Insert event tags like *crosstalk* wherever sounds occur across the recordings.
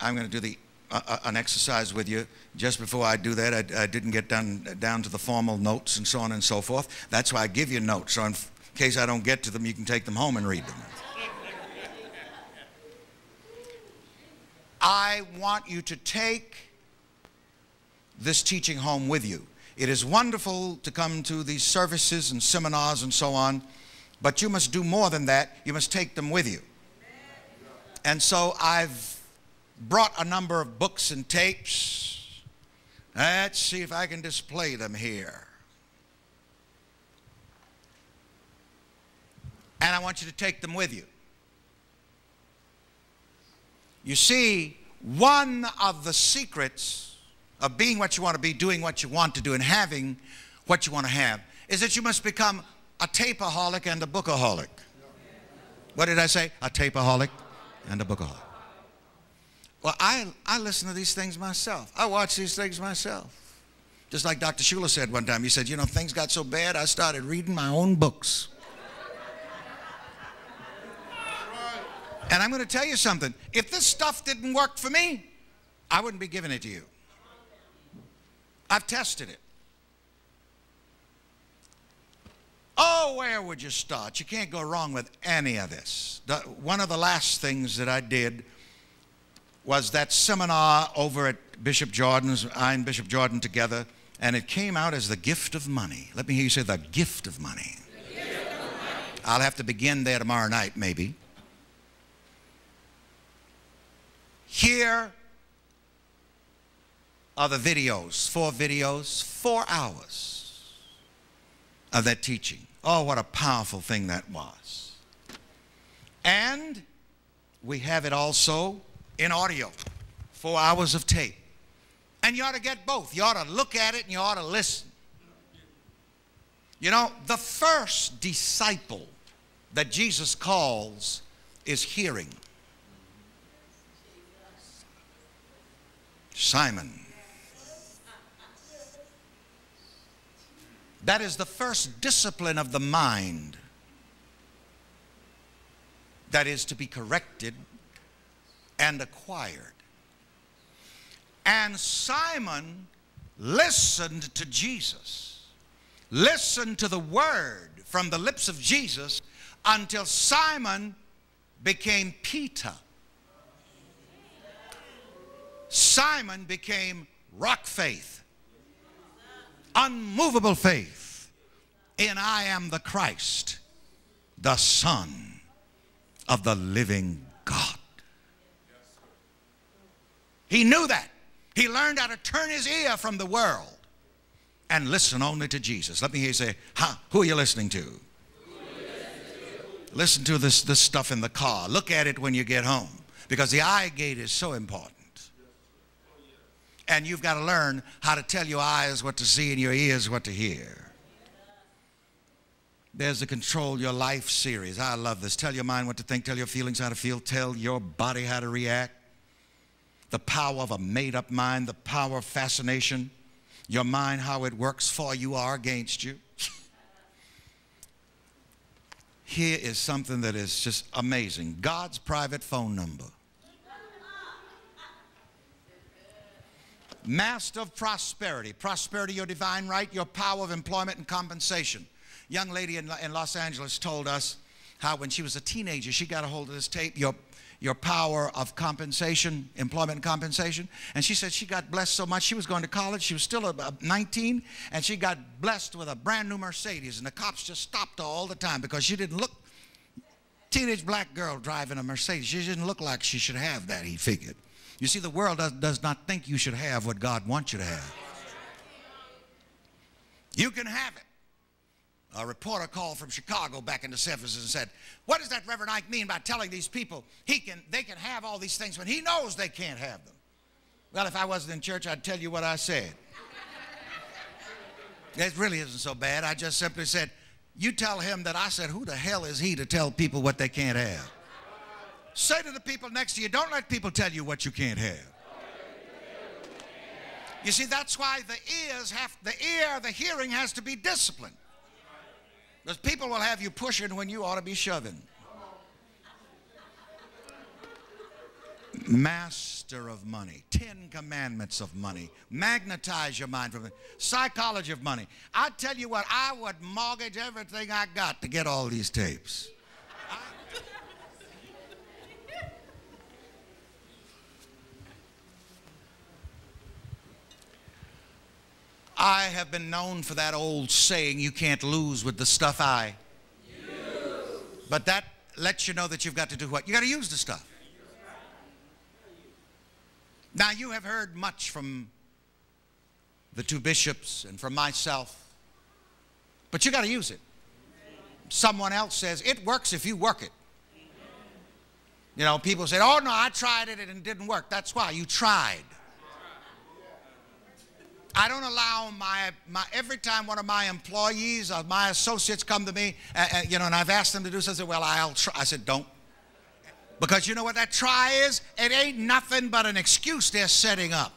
I'm going to do the uh, uh, an exercise with you. Just before I do that, I, I, didn't get down down to the formal notes and so on and so forth. That's why I give you notes, so in case I don't get to them, you can take them home and read them. I want you to take this teaching home with you. It is wonderful to come to these services and seminars and so on, but you must do more than that. You must take them with you. And so I've brought a number of books and tapes. Let's see if I can display them here. And I want you to take them with you. You see, one of the secrets of being what you want to be, doing what you want to do, and having what you want to have is that you must become a tapeaholic and a bookaholic. What did I say? A tapeaholic and a bookaholic. Well, I, I listen to these things myself. I watch these things myself. Just like Dr. Schuller said one time, he said, You know, things got so bad, I started reading my own books. And I'm going to tell you something. If this stuff didn't work for me, I wouldn't be giving it to you. I've tested it. Oh, where would you start? You can't go wrong with any of this. The, one of the last things that I did was that seminar over at Bishop Jordan's, I and Bishop Jordan together, and it came out as the gift of money. Let me hear you say the gift of money. I'll have to begin there tomorrow night, maybe. Here are the videos, four videos, four hours of that teaching. Oh, what a powerful thing that was. And we have it also in audio, four hours of tape. And you ought to get both. You ought to look at it and you ought to listen. You know, the first disciple that Jesus calls is hearing. Simon. That is the first discipline of the mind that is to be corrected and acquired. And Simon listened to Jesus, listened to the word from the lips of Jesus until Simon became Peter. Simon became rock faith, unmovable faith in I am the Christ, the Son of the living God. He knew that. He learned how to turn his ear from the world and listen only to Jesus. Let me hear you say, who are you listening to? Listen to this, this stuff in the car. Look at it when you get home because the eye gate is so important. And you've got to learn how to tell your eyes what to see and your ears what to hear. There's the Control Your Life series. I love this. Tell your mind what to think, tell your feelings how to feel, tell your body how to react. The power of a made up mind, the power of fascination, your mind, how it works for you or against you. *laughs* Here is something that is just amazing God's private phone number. Master of prosperity. Prosperity, your divine right, your power of employment and compensation. Young lady in, in Los Angeles told us how when she was a teenager, she got a hold of this tape, your, your power of compensation, employment compensation. And she said she got blessed so much. She was going to college. She was still a, 19, and she got blessed with a brand new Mercedes. And the cops just stopped her all the time because she didn't look, teenage black girl driving a Mercedes. She didn't look like she should have that, he figured. You see, the world does, does not think you should have what God wants you to have. You can have it. A reporter called from Chicago back in the 70s and said, What does that Reverend Ike mean by telling these people he can, they can have all these things when he knows they can't have them? Well, if I wasn't in church, I'd tell you what I said. it really isn't so bad. I just simply said, You tell him that I said, Who the hell is he to tell people what they can't have? Say to the people next to you, don't let people tell you what you can't have. You see, that's why the ears have, the ear, the hearing has to be disciplined. Because people will have you pushing when you ought to be shoving. master of money, Ten Commandments of money, magnetize your mind from it, psychology of money. I tell you what, I would mortgage everything I got to get all these tapes. I have been known for that old saying, you can't lose with the stuff I use. But that lets you know that you've got to do what? You got to use the stuff. Now, you have heard much from the two bishops and from myself, but you got to use it. Someone else says it works if you work it. You know, people say, oh no, I tried it and it didn't work. That's why you tried. I don't allow my, my every time one of my employees or my associates come to me, uh, uh, you know, and I've asked them to do something, well, I'll try. I said, don't. Because you know what that try is? It ain't nothing but an excuse they're setting up.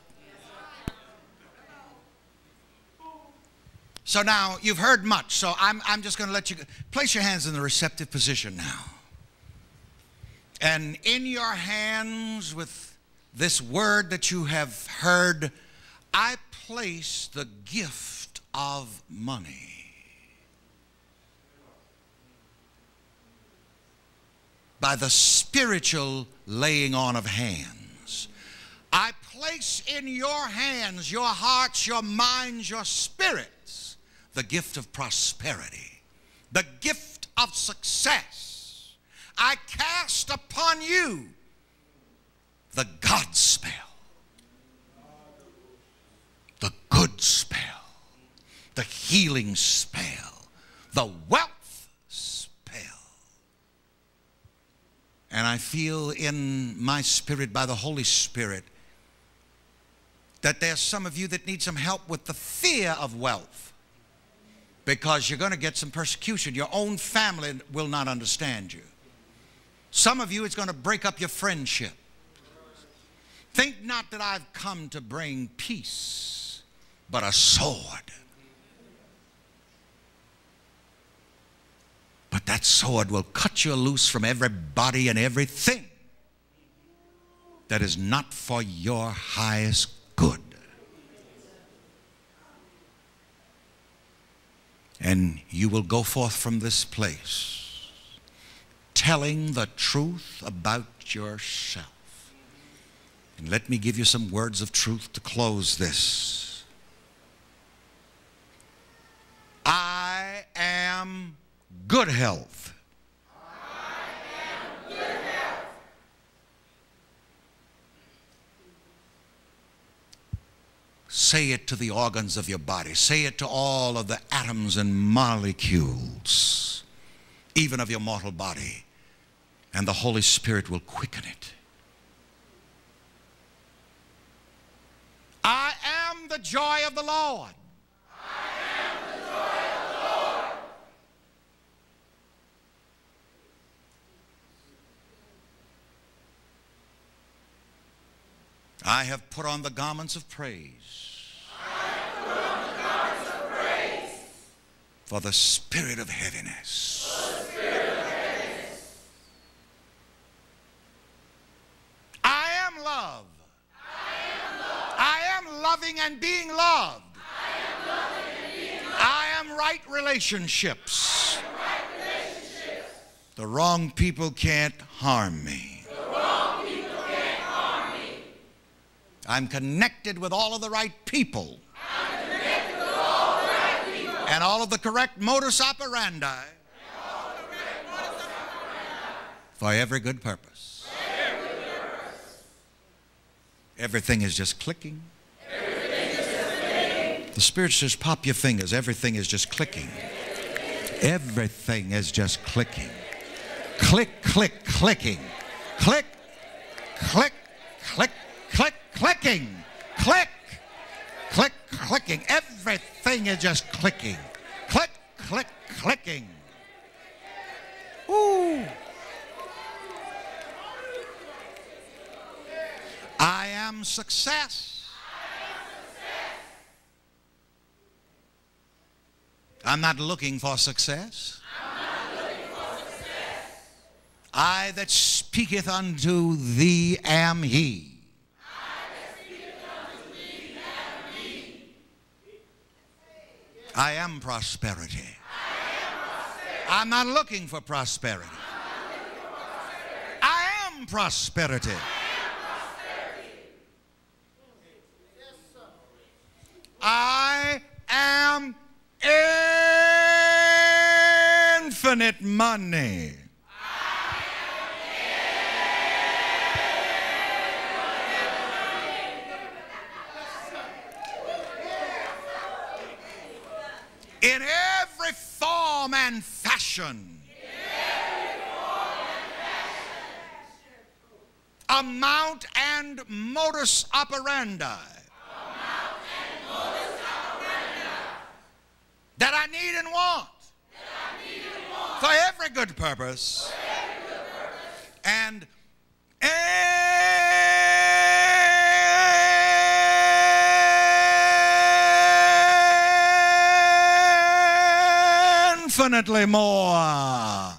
So now you've heard much, so I'm, I'm just going to let you place your hands in the receptive position now. And in your hands, with this word that you have heard, I place the gift of money. By the spiritual laying on of hands. I place in your hands, your hearts, your minds, your spirits, the gift of prosperity, the gift of success. I cast upon you the God spell the good spell, the healing spell, the wealth spell. And I feel in my spirit by the Holy Spirit that there's some of you that need some help with the fear of wealth because you're going to get some persecution. Your own family will not understand you. Some of you, it's going to break up your friendship. Think not that I've come to bring peace but a sword. But that sword will cut you loose from everybody and everything that is not for your highest good. And you will go forth from this place telling the truth about yourself. And let me give you some words of truth to close this. I am good health. I am good health. Say it to the organs of your body. Say it to all of the atoms and molecules, even of your mortal body. And the Holy Spirit will quicken it. I am the joy of the Lord. I have put on the garments of praise. Garments of praise. For the spirit of heaviness. Spirit of heaviness. I am love. I am. I loving and being loved. I am. I right relationships. I am right relationships. The wrong people can't harm me. I'm connected with all of the right people. All right people. And all of the correct modus operandi. For every good purpose. Every purpose. Everything is just clicking. Everything is just clicking. The Spirit says, pop your fingers. Everything is just clicking. Everything is just clicking. Click, click, clicking. Click, click, click, click, clicking. Click, click, clicking. Everything is just clicking. Click, click, clicking. Ooh. I am success. I'm success. I'm not looking for success. I that speaketh unto thee am he. I am prosperity. I'm not looking for prosperity. I am prosperity. I am infinite money. In every form and fashion. Amount and modus operandi. that I need and want. For every good purpose. And infinitely more.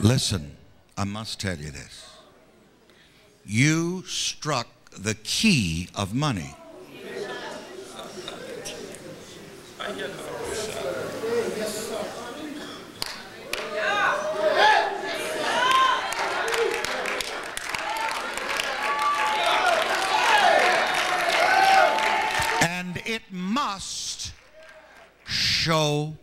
Listen, I must tell you this. You struck the key of money. And it must show.